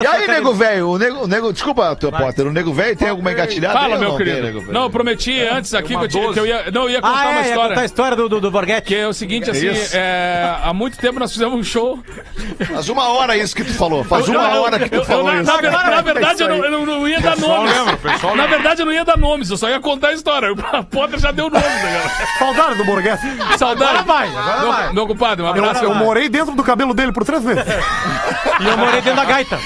E aí, nego velho, o nego, o nego, desculpa, teu Potter, o nego velho tem alguma engatilhada? aí Fala, ou meu não tem, querido. nego? Não, eu prometi antes aqui que eu, tinha- que eu ia, não, eu ia contar Ah, uma é, ia história. contar a história do, do, do Borghetti. Que é o seguinte, assim, isso. é, há muito tempo nós fizemos um show. Faz uma hora isso que tu falou, faz Eu- uma eu- hora que tu eu- falou eu- isso. na, verdade, na verdade, eu não, eu não- não ia dar nomes. na verdade, eu não ia dar nomes, eu só ia contar a história. O Potter já deu nomes, né, cara? Saudade do Borghetti. Saudade. vai, agora meu, vai. meu compadre, um Eu, abraço. eu morei dentro do cabelo dele por três meses. E eu morei dentro da gaita.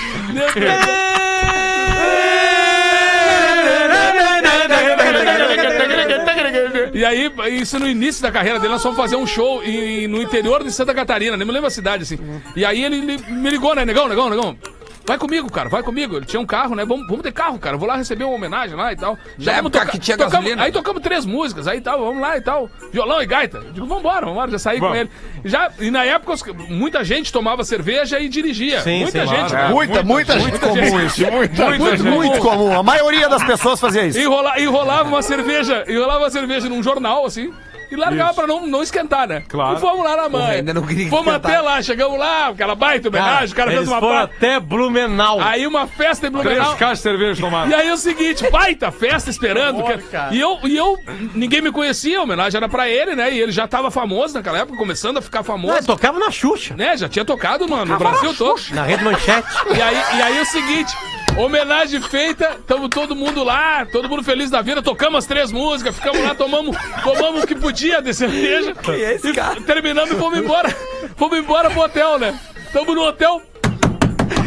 E aí, isso no início da carreira dele, nós fomos fazer um show em- no interior de Santa Catarina, nem me lembro a cidade, assim. E aí ele, ele me ligou, né, negão, negão, negão. Vai comigo, cara, vai comigo. Ele tinha um carro, né? Vamos, vamos ter carro, cara. Vou lá receber uma homenagem lá e tal. Vamos época tocar- que tinha tocamos- gasolina. Aí tocamos três músicas, aí tal, vamos lá e tal. Violão e gaita. Eu digo, vambora, vambora, já saí com ele. Já, e na época, muita gente tomava cerveja e dirigia. Sim, muita sim, gente. claro, cara. Muita, muita gente. Muito comum isso. Muita, Muito, muito, muito. Muito comum. A maioria das pessoas fazia isso. E, rola, e rolava uma cerveja, e rolava uma cerveja num jornal, assim. E largava pra não, não esquentar, né? Claro. E fomos lá na mãe. ainda não queria Fomos esquentar. até lá, chegamos lá, aquela baita homenagem, o cara fez uma foram baita. até Blumenau. Aí uma festa em Blumenau. Três caixas de cerveja tomadas. E aí é o seguinte, baita festa esperando. Amor, cara. e, eu, e eu, ninguém me conhecia, a homenagem era pra ele, né? E ele já tava famoso naquela época, começando a ficar famoso. tocava na Xuxa. Né? Já tinha tocado no, no Brasil todo. Na Rede Manchete. E aí, e aí é o seguinte, homenagem feita, tamo todo mundo lá, todo mundo feliz da vida, tocamos as três músicas, ficamos lá, tomamos, tomamos o que podia de cerveja. é esse e cara? terminamos e fomos embora. Fomos embora pro hotel, né? Tamo no hotel,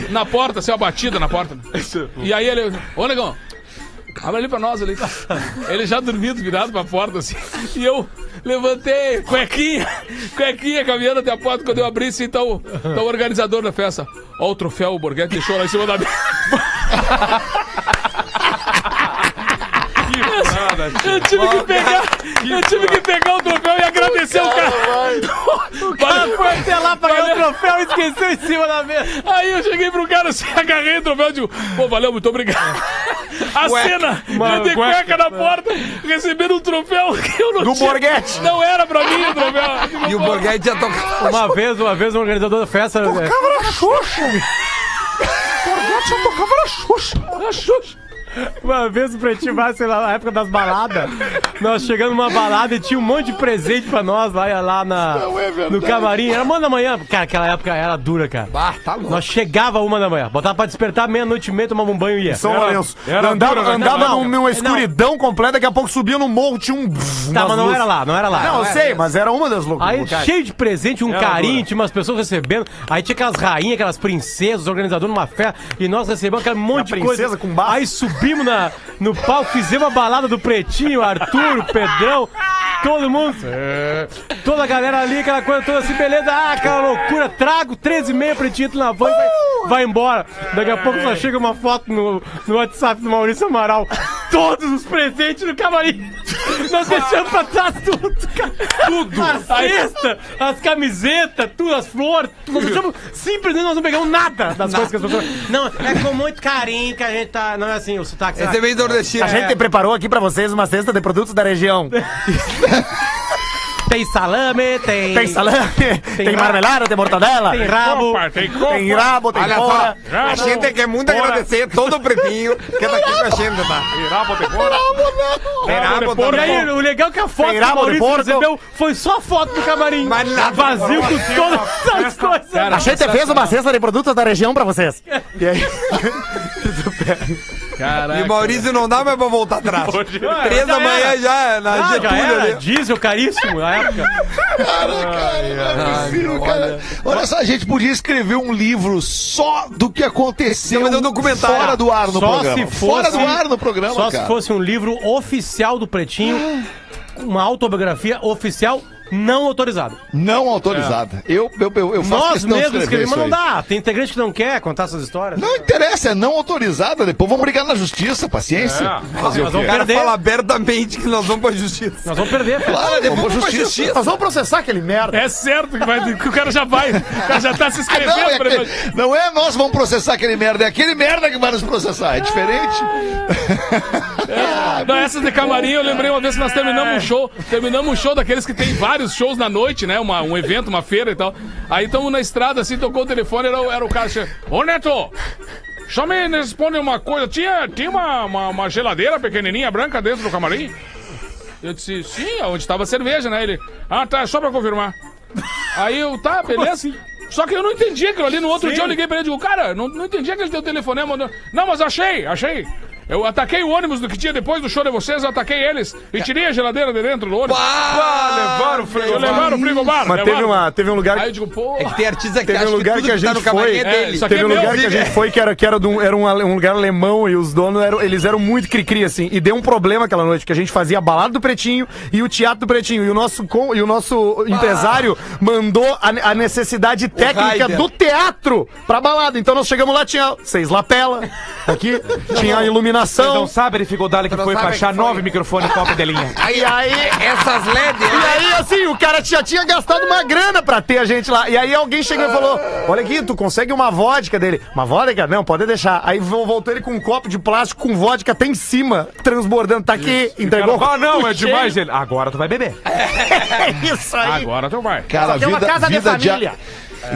na porta, assim, uma batida na porta. E aí ele, ô negão, abre ali pra nós ali. Ele já dormindo, virado pra porta, assim. E eu levantei, cuequinha, cuequinha, caminhando até a porta. Quando eu abri, assim, tá o, tá o organizador da festa. Ó, o troféu, o Borghetti deixou lá em cima da mesa. Eu tive que pegar, eu tive que pegar o troféu e agradecer o cara. O cara Foi até lá pra ganhar o troféu e esqueceu em cima da mesa. Aí eu cheguei pro cara assim, agarrei o troféu e digo, pô, valeu, muito obrigado. A cena, eu de cueca na porta, recebendo um troféu que eu não Do tinha. Borghetti. Não era pra mim o troféu. E o Borghetti ia tocar. Uma vez, uma vez, um organizador da festa. Tocava na Xuxa. Borghetti já tocava na Xuxa. Uma vez o Pretinho Básico, sei lá, na época das baladas, nós chegamos numa balada e tinha um monte de presente pra nós lá, lá na, no camarim. Era uma da manhã. Cara, aquela época era dura, cara. Bah, tá louco. Nós chegava uma da manhã, botava pra despertar meia-noite e meia, tomava um banho e ia. São Era- Lourenço. era andava dura, né? andava Não, num- numa escuridão completa, daqui a pouco subia no morro, tinha um. Tá, mas não era lá, não era lá. Não, eu sei, mas era uma das loucas. Aí cheio de presente, um Era carinho, dura. tinha umas pessoas recebendo. Aí tinha aquelas rainhas, aquelas princesas, os organizadores numa festa. E nós recebemos aquele monte A de coisa. princesa com bafo. Aí subimos na, no palco, fizemos a balada do Pretinho, Arthur, Pedrão, todo mundo. Toda a galera ali, aquela coisa toda assim, beleza. Ah, aquela loucura. Trago 13 e meia Pretinho na van vai, vai embora. Daqui a pouco só chega uma foto no, no WhatsApp do Maurício Amaral. Todos os presentes no camarim. Nós deixamos pra trás tudo, cara. Tudo. A cesta, as camisetas, tudo, as flores. Tudo. Nós deixamos, simplesmente nós não pegamos nada das coisas que as pessoas... Não, é com muito carinho que a gente tá... Não é assim, o sotaque... Esse é meio nordestino. A gente preparou aqui pra vocês uma cesta de produtos da região. Tem salame, tem... Tem salame, tem, marmelada, tem mortadela, Tem rabo. Opa, tem copa. tem rabo, tem Olha só, fora. a gente quer muito agradecer todo o pretinho que tá aqui com a gente, tá? Irá, bota embora. Tem rabo, E tá aí, o legal é que a foto Tem rabo de Maurício recebeu foi só a foto do camarim. Mas nada. Vazio com todas as coisas. A gente fez uma cesta de produtos da região pra vocês. E aí, E o Maurício não dá mais pra voltar atrás. Três da já manhã era. já, na Ah, já Getúlio era ali. diesel caríssimo na época. Cara, Olha só, a gente podia escrever um livro só do que aconteceu é um documentário. fora do ar no Só programa. se fosse- fora do ar no programa, Só cara. se fosse um livro oficial do Pretinho, uma autobiografia oficial não autorizada. Não autorizada. Eu, eu, eu, eu faço Nós questão mesmos escrever escrevemos, isso mas não dá. Tem integrante que não quer contar essas histórias. Não interessa, é não autorizada. Depois vamos brigar na justiça, paciência. Fazer Nós o vamos perder. fala abertamente que nós vamos pra justiça. Nós vamos perder. Claro, vamos pra justiça. nós vamos processar aquele merda. É certo que, vai, que o cara já vai. O cara já tá se inscrevendo Não é, não é nós vamos processar aquele merda, é aquele merda que vai nos processar. É diferente. Não, essas de camarim eu lembrei uma vez que nós terminamos um show. Terminamos um show daqueles que tem vários shows na noite, né? Uma, um evento, uma feira e tal. Aí estamos na estrada, assim, tocou o telefone, era, o- era o cara chegando. Ô Neto! Só me responde uma coisa. Tinha, tinha uma, uma, uma geladeira pequenininha branca dentro do camarim? Eu disse, sim, onde estava a cerveja, né? Ele, ah, tá, só pra confirmar. Aí eu, tá, beleza. Só que eu não entendi aquilo ali. No outro dia eu liguei pra ele e digo, cara, não, não entendi aquele teu telefonema. Não, não, mas achei, achei. Eu ataquei o ônibus do que tinha depois do show de vocês, eu ataquei eles e tirei a geladeira de dentro do ônibus. levaram o Eu levaram o frigobar. Mas teve, uma, teve um lugar Aí eu digo, pô. É que tem artista que Teve acha um lugar que tudo que a que tá gente foi. é É, Teve um é meu, lugar que a gente foi que era, que era, de um, era um, um lugar alemão e os donos eram, eles eram muito cri-cri, assim. E deu um problema aquela noite, que a gente fazia a balada do Pretinho e o teatro do Pretinho. E o nosso, com, e o nosso empresário mandou a, a necessidade técnica do teatro pra balada. Então nós chegamos lá, tinha seis lapela aqui, tinha a Vocês iluminação. não sabem a dificuldade que não foi pra achar que nove microfones top de linha. Aí, aí, essas LED. E aí, assim, o cara já tinha gastado uma grana pra ter a gente lá. E aí alguém chegou e falou: Olha aqui, tu consegue uma vodka dele. Uma vodka? Não, pode deixar. Aí vo- voltou ele com um copo de plástico com vodka até em cima, transbordando. Tá aqui, entregou. Ah, não, é demais. Ele, agora tu vai beber. É isso aí. Agora tu vai. Cara, Aqui é uma vida, casa de vida, de, família.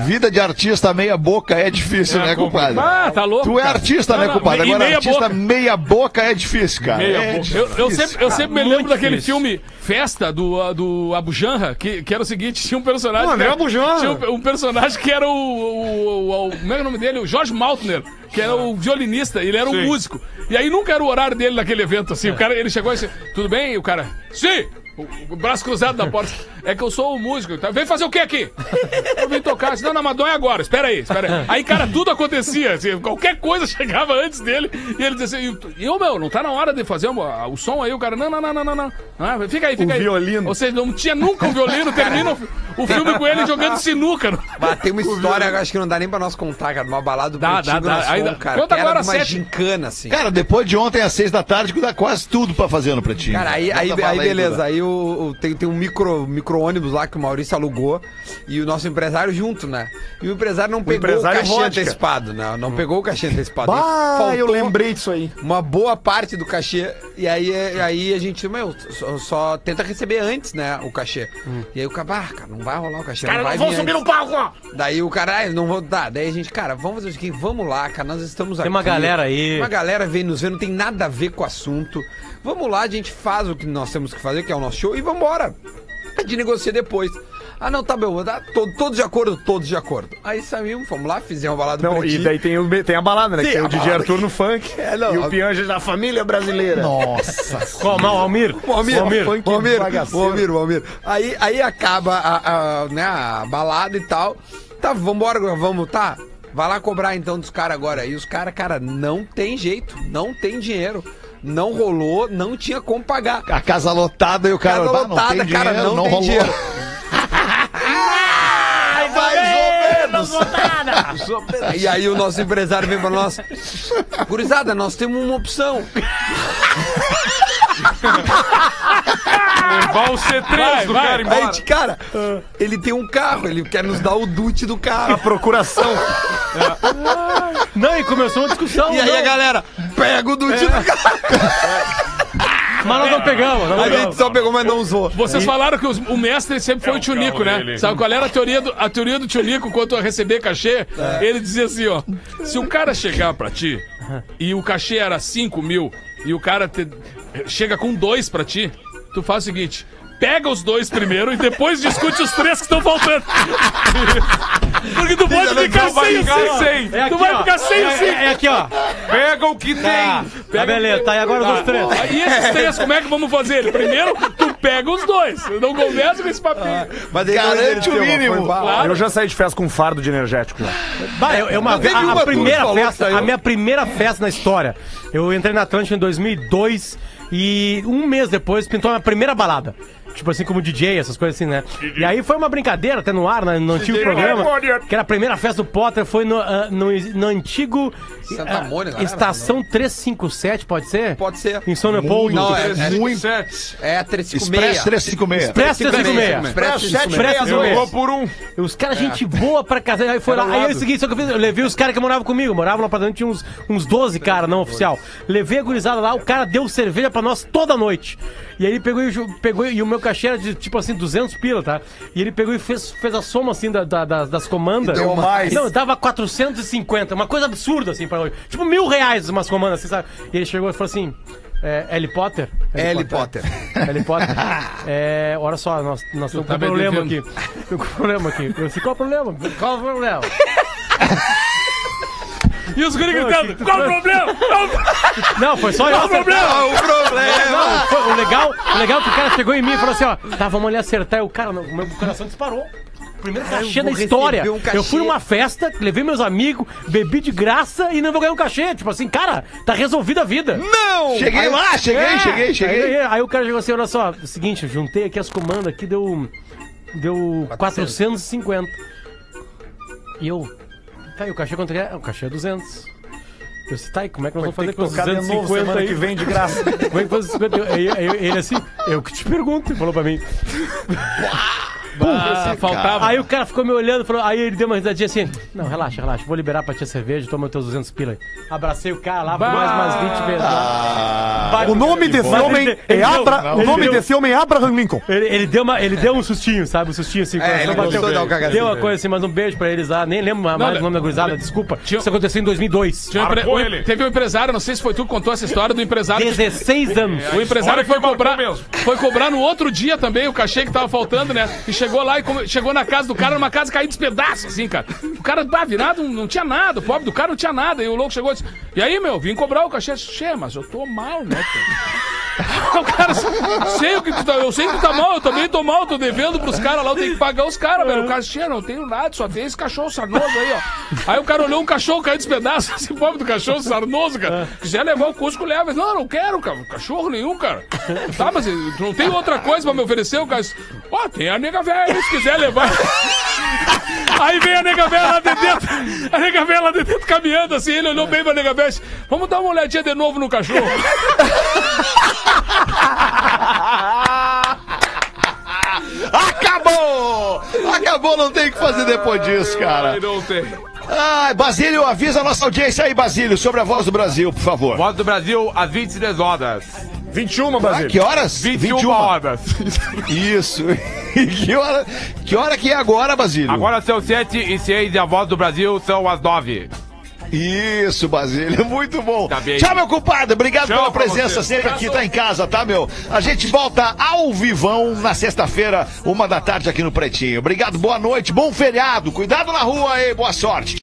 Vida de artista meia boca é difícil, né, compadre? Ah, tá louco. Tu é artista, Não, né, não, compadre? Agora, meia artista boca. meia boca é difícil, cara. Meia é boca. difícil, Eu, eu sempre, eu sempre me muito lembro daquele difícil. filme Festa do, do Abu Janra, que, que era o seguinte: tinha um personagem. O André que- Abu Janra. Tinha um, um personagem que era o, o, o- o- Como é é o nome dele? O Jorge Maltner, que era o violinista, ele era um Sim. músico. E aí nunca era o horário dele naquele evento, assim. O cara, ele chegou e disse: Tudo bem? E o cara, sim! O, o braço cruzado na porta. É que eu sou o músico. Tá? Vem fazer o que aqui? Eu vim tocar. Disse, não, não, mas não é agora. Espera aí, espera aí. Aí, cara, tudo acontecia. assim, qualquer coisa chegava antes dele. E ele dizia assim, e eu, meu, não tá na hora de fazer o, o som aí? O cara, não, não, não, não, não, não. Ah, fica aí, fica O aí. violino. Ou seja, não tinha nunca um violino. Termina o, o filme com ele jogando sinuca. Bah, tem uma história, eu acho que não dá nem pra nós contar, cara. Uma balada do Dá, Pretinho dá, dá. Aí dá. cara. Conta agora uma sete. gincana, assim. Cara, depois de ontem às seis da tarde, que dá quase tudo pra fazer no Pretinho. Cara, aí, aí, bala aí beleza, aí o, o- tem, tem um micro, micro ônibus lá que o Maurício alugou e o nosso empresário junto, né? E o empresário não pegou o empresário cachê vodka. antecipado, né? Não pegou o cachê antecipado. Bah, E eu lembrei disso aí. Uma boa parte do cachê. E aí, aí a gente, meu, só, só tenta receber antes, né? O cachê. E aí o cara, ah, cara, não vai rolar o cachê. Cara, não vai vir antes. palco, ó. Daí o cara, ah, não vou dar. Daí a gente, cara, vamos fazer o seguinte, vamos lá, cara, nós estamos aqui. Tem uma galera aí. Uma galera vem nos ver, não tem nada a ver com o assunto. Vamos lá, a gente faz o que nós temos que fazer, que é o nosso show, e vambora. A gente negocia depois. Ah, não, tá bom, tá, to- todos de acordo, todos de acordo. Aí saímos, fomos lá, fizemos uma balada do Não, e daí tem, o, tem a balada, né? Sim, que tem a o DJ balada. Arthur no funk É, não, e o a- Pianjas da família brasileira. Nossa. Qual mal, Almir? O Almir, o Almir, funk o Almir, o Almir, o Almir. Aí, aí acaba a, a, né, a balada e tal. Tá, vambora, vamos, tá. Vai lá cobrar então dos caras agora. E os caras, cara, não tem jeito, não tem dinheiro. Não rolou, não tinha como pagar. A casa lotada e o cara... Casa "Bah, não lotada, tem cara, dinheiro, não, tem rolou." dinheiro. Mais ou menos. E aí o nosso empresário vem pra nós. Gurizada, nós temos uma opção. Levar o C3 Vai, do vai. cara embora. a gente, cara, ele tem um carro, ele quer nos dar o dute do A carro. procuração. Não, e começou uma discussão. E aí não. a galera, pega o dute do carro. Mas nós não pegamos. Não A pegamos. gente só pegou, mas não usou. Vocês falaram que os- o mestre sempre foi o tio Nico, né? dele. Sabe qual era a teoria do, a teoria do tio Nico quanto a receber cachê? Ele dizia assim, ó. Se o cara chegar pra ti e o cachê era 5 mil e o cara te- chega com dois pra ti, tu faz o seguinte. Pega os dois primeiro e depois discute os três que estão faltando. Porque tu pode ficar não vai sem o ficar sem. É aqui, Tu vai ó. ficar sem o é, cinco. é, é aqui, ó. Pega o que Tá, tem. tá beleza. Tá, e agora os três. Ah, E esses três, como é que vamos fazer? Primeiro, tu pega os dois. Não conversa com esse papinho. Mas aí Garante o mínimo. Claro. Eu já saí de festa com um fardo de energético já. Bah, eu, eu uma Mas a, uma a primeira festa, a minha primeira festa na história. Eu entrei na Atlântica em 2002 e um mês depois pintou a minha primeira balada. Tipo assim, como DJ, essas coisas assim, né? E aí foi uma brincadeira, até no ar, né? no antigo programa. Que era a primeira festa do Potter, foi no, ah, no, no antigo. Santa ah, Mônica, né? Estação 357, pode ser? Pode ser. Em São Leopoldo. Não, é, é, Muito. É 356. Expresso 356. Expresso 356. Expresso 356. Expresso Eu 356. vou por um. Os caras, gente boa pra casar. Aí foi Era lá. Aí é o lado. seguinte, só que eu, fiz, eu levei os caras que moravam comigo. Moravam no apartamento, tinha uns, uns 12 caras, não oficial. Levei a gurizada lá, o cara deu cerveja pra nós toda noite. E aí ele pegou e, pegou, e o meu cachê era de, tipo assim, 200 pila, tá? E ele pegou e fez, fez a soma, assim, da, da- das, das comandas. Deu mais. Não, dava 450, uma coisa absurda, assim, pra hoje. Tipo, mil reais umas comandas, assim, sabe? E ele chegou e falou assim, é, Harry Potter? Harry Potter. Harry Potter. É, olha só, nós, nós estamos tá com um problema aqui. Tô com um problema aqui. Eu disse, qual o problema? Qual o problema? E os guris gritando, qual o problema? Qual o Não, foi só eu. acertar. o problema. Não, foi- o legal, o legal é que o cara chegou em mim e falou assim, ó, tá, vamos ali acertar. E o cara, o meu coração disparou. Primeiro cachê da história. um cachê. Eu fui numa festa, levei meus amigos, bebi de graça e não vou ganhar um cachê. Tipo assim, cara, tá resolvida a vida. Não! Cheguei lá, cheguei, É. cheguei, cheguei. Aí, aí- aí o cara chegou assim, olha só, é o seguinte, eu juntei aqui as comandas aqui, deu. Deu 450. E eu. Tá, o cachê quanto que é? O cachê é 200. Eu disse, tá, e como é que nós vamos fazer com os tocar de novo 250 semana aí? que vem de graça. Como é que faz os 50? Aí, aí ele assim, eu que te pergunto, ele falou pra mim. Ah, faltava. Aí o cara ficou me olhando, falou, aí ele deu uma risadinha assim, não, relaxa, relaxa, vou liberar pra ti a cerveja, toma teus 200 pila aí. Abracei o cara lá, fui mais umas 20 vezes lá. O nome desse Mas homem ele- é deu- Abra... O ele nome deu- desse homem é Abraham Lincoln. Ele, ele deu uma, ele deu um sustinho, sabe? Um sustinho assim. É, ele bateu. gostou de dar um cagadinho. Deu uma coisa assim, mas um beijo pra eles lá. Nem lembro mais Não, o nome da gurizada, desculpa. tinha- Isso aconteceu em 2002. Tinha um empre- Marcou ele. Teve um empresário, não sei se foi tu que contou essa história do empresário. que- 16 anos. O empresário foi que marcou cobrar, mesmo. foi cobrar no outro dia também o cachê que tava faltando, né? E chegou lá e come- chegou na casa do cara, numa casa caída dos pedaços, assim, cara. O cara, bah, virado, não, não tinha nada, o pobre do cara não tinha nada. E o louco chegou e disse: E aí, meu, vim cobrar o cachê. Che, mas eu tô mal, né, cara? O cara, sei o que tu tá, eu sei que tu tá mal, eu também tô mal, tô devendo pros caras lá, eu tenho que pagar os caras, velho. O cara, che, não tenho nada, só tem esse cachorro sarnoso aí, ó. Aí o cara olhou um cachorro caído dos pedaços, esse pobre do cachorro sarnoso, cara. Quiser levar o Cusco, leva. Não, não quero, cara, cachorro nenhum, cara. Tá, mas tu não tem outra coisa pra me oferecer? O cara ó, tem a nega velha se quiser levar. Aí vem a nega velha lá de dentro, a nega velha lá de dentro caminhando assim, ele olhou bem pra nega velha e disse, vamos dar uma olhadinha de novo no cachorro. Acabou! Acabou, não tem o que fazer depois disso, cara. Ai, não tem. Ai, Basílio, avisa a nossa audiência aí, Basílio, sobre a voz do Brasil, por favor. Voz do Brasil às 23 horas. 21, Ah, Basílio. que horas? 21 horas. Isso. que, hora, que hora que é agora, Basílio? Agora são 7 e 6 e a voz do Brasil são as 9. Isso, Basílio, muito bom. Tá. Tchau, meu compadre. Obrigado pela presença sempre aqui, tá em casa, tá, meu? A gente volta ao vivão na sexta-feira, uma da tarde aqui no Pretinho. Obrigado, boa noite, bom feriado. Cuidado na rua aí, boa sorte.